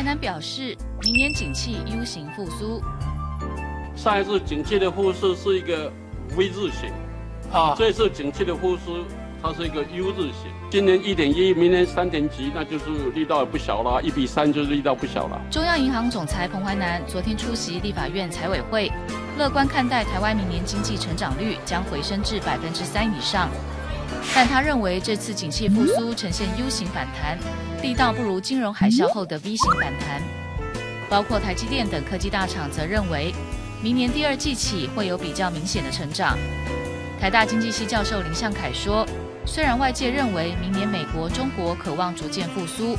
淮南表示，明年景气 U 型复苏。上一次景气的复苏是一个 V 字形，啊，这次景气的复苏它是一个 U 字形。今年一点一，明年三点几，那就是力道也不小了，一比三就是力道不小了。中央银行总裁彭淮南昨天出席立法院财委会，乐观看待台湾明年经济成长率将回升至百分之三以上，但他认为这次景气复苏呈现 U 型反弹，力道不如金融海啸后的 V 型反弹。包括台积电等科技大厂则认为。明年第二季起会有比较明显的成长。台大经济系教授林向凯说：“虽然外界认为明年美国、中国渴望逐渐复苏，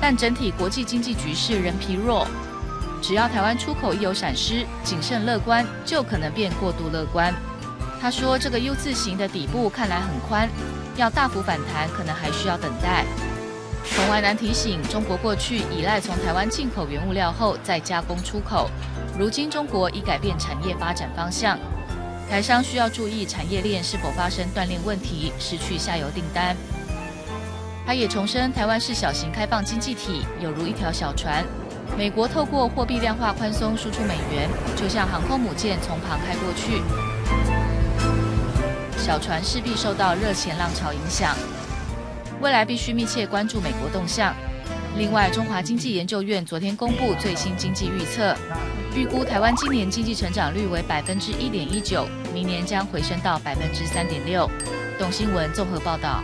但整体国际经济局势仍疲弱。只要台湾出口一有闪失，谨慎乐观就可能变过度乐观。”他说：“这个 U 字形的底部看来很宽，要大幅反弹可能还需要等待。”彭淮南提醒：中国过去依赖从台湾进口原物料后再加工出口。如今中国已改变产业发展方向，台商需要注意产业链是否发生断裂问题，失去下游订单。他也重申，台湾是小型开放经济体，有如一条小船。美国透过货币量化宽松输出美元，就像航空母舰从旁开过去，小船势必受到热钱浪潮影响。未来必须密切关注美国动向。另外，中华经济研究院昨天公布最新经济预测，预估台湾今年经济成长率为百分之一点一九，明年将回升到百分之三点六。董新闻综合报道。